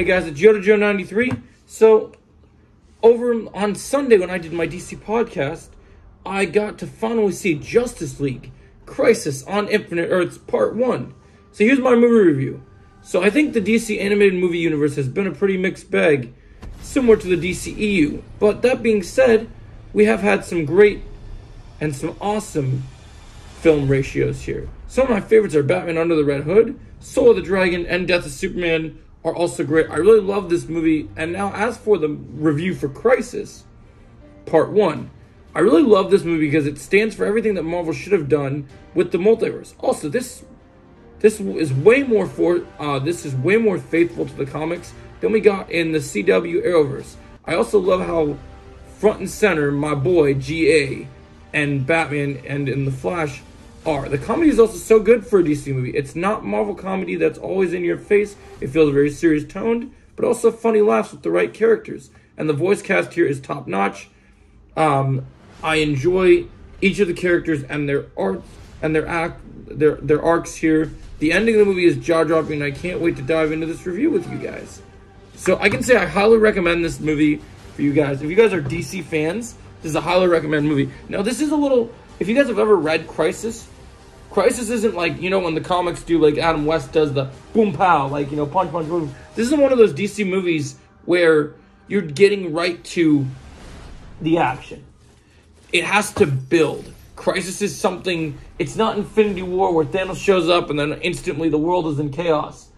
Hey guys, it's Jedi Joe 93. So, over on Sunday when I did my DC podcast, I got to finally see Justice League Crisis on Infinite Earths Part 1. So, here's my movie review. So, I think the DC animated movie universe has been a pretty mixed bag, similar to the DCEU. But that being said, we have had some great and some awesome film ratios here. Some of my favorites are Batman Under the Red Hood, Soul of the Dragon, and Death of Superman are also great. I really love this movie. And now, as for the review for Crisis, Part 1, I really love this movie because it stands for everything that Marvel should have done with the multiverse. Also, this this is way more for uh, this is way more faithful to the comics than we got in the CW Arrowverse. I also love how front and center my boy GA and Batman and in the Flash are. The comedy is also so good for a DC movie. It's not Marvel comedy that's always in your face. It feels very serious toned, but also funny laughs with the right characters. And the voice cast here is top notch. Um, I enjoy each of the characters and their arts and their act their their arcs here. The ending of the movie is jaw dropping, and I can't wait to dive into this review with you guys. So I can say I highly recommend this movie for you guys. If you guys are DC fans, this is a highly recommended movie. Now this is a little. If you guys have ever read Crisis, Crisis isn't like, you know, when the comics do, like Adam West does the boom pow, like, you know, punch, punch, boom. This isn't one of those DC movies where you're getting right to the action. It has to build. Crisis is something, it's not Infinity War where Thanos shows up and then instantly the world is in chaos.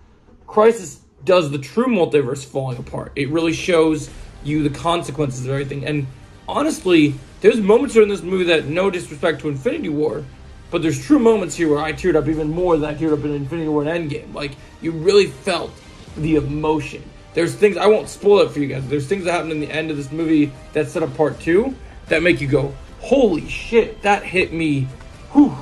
Crisis does the true multiverse falling apart. It really shows you the consequences of everything. And honestly, there's moments in this movie that, no disrespect to Infinity War, but there's true moments here where I teared up even more than I teared up in Infinity War and Endgame. Like, you really felt the emotion. There's things, I won't spoil it for you guys. There's things that happen in the end of this movie that set up part two that make you go, holy shit, that hit me, whew,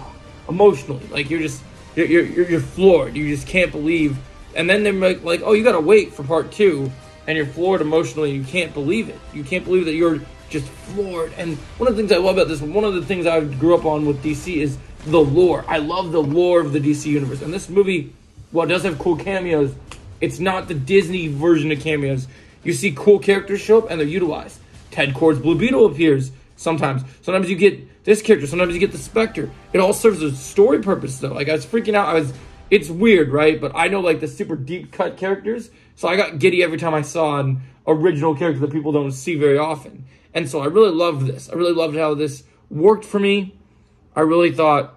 emotionally. Like, you're just, you're, you're, you're floored. You just can't believe. And then they're like, like, oh, you gotta wait for part two, and you're floored emotionally. You can't believe it. You can't believe that you're just floored. And one of the things I love about this, one of the things I grew up on with DC is the lore. I love the lore of the DC universe. And this movie, while it does have cool cameos, it's not the Disney version of cameos. You see cool characters show up and they're utilized. Ted Kord's Blue Beetle appears sometimes. Sometimes you get this character. Sometimes you get the Spectre. It all serves a story purpose though. Like I was freaking out. I was. It's weird, right? But I know like the super deep cut characters, so I got giddy every time I saw an original character that people don't see very often. And so I really loved this. I really loved how this worked for me. I really thought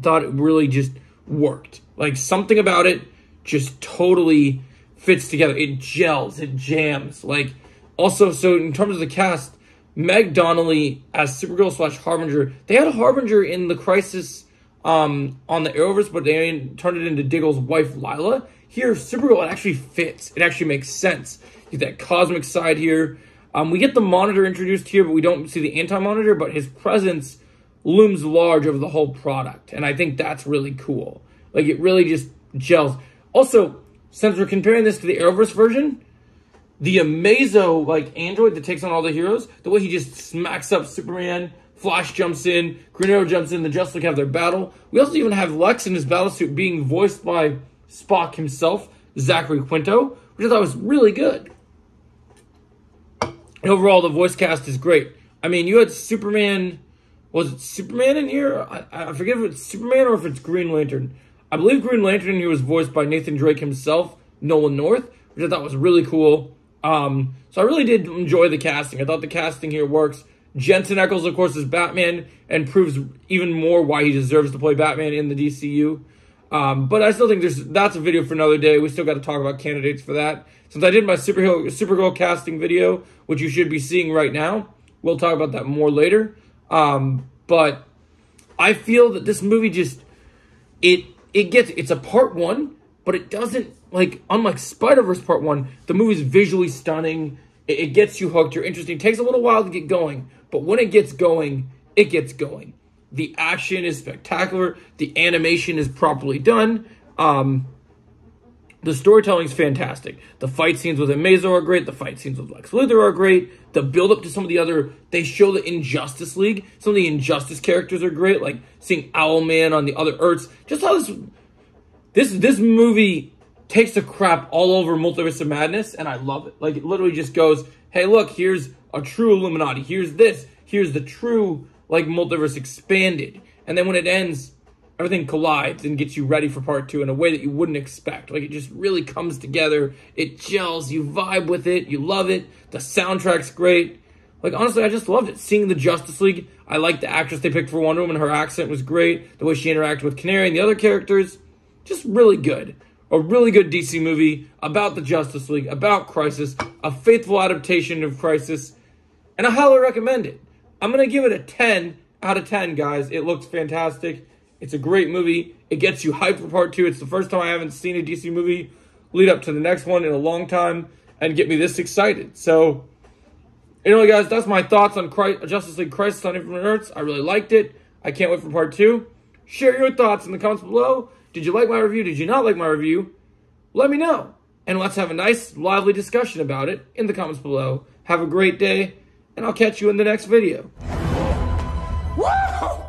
thought it really just worked. Like something about it just totally fits together. It gels, it jams. Like also, so in terms of the cast, Meg Donnelly as Supergirl slash Harbinger. They had a Harbinger in the Crisis um, on the Arrowverse, but they turned it into Diggle's wife Lyla. Here, Supergirl it actually fits. It actually makes sense. You get that cosmic side here. Um, we get the Monitor introduced here, but we don't see the Anti-Monitor. But his presence looms large over the whole product. And I think that's really cool. Like, it really just gels. Also, since we're comparing this to the Arrowverse version, the Amazo, like, android that takes on all the heroes, the way he just smacks up Superman, Flash jumps in, Green Arrow jumps in, the Justice League have their battle. We also even have Lex in his battle suit being voiced by Spock himself, Zachary Quinto, which I thought was really good. And overall, the voice cast is great. I mean, you had Superman was it Superman in here? I, I forget if it's Superman or if it's Green Lantern. I believe Green Lantern here was voiced by Nathan Drake himself, Nolan North, which I thought was really cool. Um, so I really did enjoy the casting. I thought the casting here works. Jensen Ackles, of course, is Batman and proves even more why he deserves to play Batman in the DCU. Um, but I still think there's that's a video for another day. We still got to talk about candidates for that. Since I did my Supergirl, Supergirl casting video, which you should be seeing right now, we'll talk about that more later. Um, but I feel that this movie just it it gets it's a part one, but it doesn't like unlike Spider Verse Part One. The movie's visually stunning. It, it gets you hooked. You're interested. It takes a little while to get going, but when it gets going, it gets going. The action is spectacular. The animation is properly done. Um, the storytelling is fantastic. The fight scenes with Amazo are great. The fight scenes with Lex Luthor are great. The build up to some of the other, they show the Injustice League. Some of the Injustice characters are great, like seeing Owlman on the other Earths. Just how this, this, this movie takes a crap all over Multiverse of Madness, and I love it. Like, it literally just goes, hey, look, here's a true Illuminati. Here's this. Here's the true, like, Multiverse expanded. And then when it ends, everything collides and gets you ready for part two in a way that you wouldn't expect. Like, it just really comes together. It gels. You vibe with it. You love it. The soundtrack's great. Like, honestly, I just loved it. Seeing the Justice League, I liked the actress they picked for Wonder Woman. Her accent was great. The way she interacted with Canary and the other characters, just really good. A really good DC movie about the Justice League, about Crisis, a faithful adaptation of Crisis, and I highly recommend it. I'm going to give it a 10 out of 10, guys. It looks fantastic. It's a great movie. It gets you hyped for part two. It's the first time I haven't seen a DC movie lead up to the next one in a long time and get me this excited. So, anyway, guys, that's my thoughts on Christ, Justice League Crisis on Infinite Earths. I really liked it. I can't wait for part two. Share your thoughts in the comments below. Did you like my review? Did you not like my review? Let me know. And let's have a nice, lively discussion about it in the comments below. Have a great day, and I'll catch you in the next video. Woo!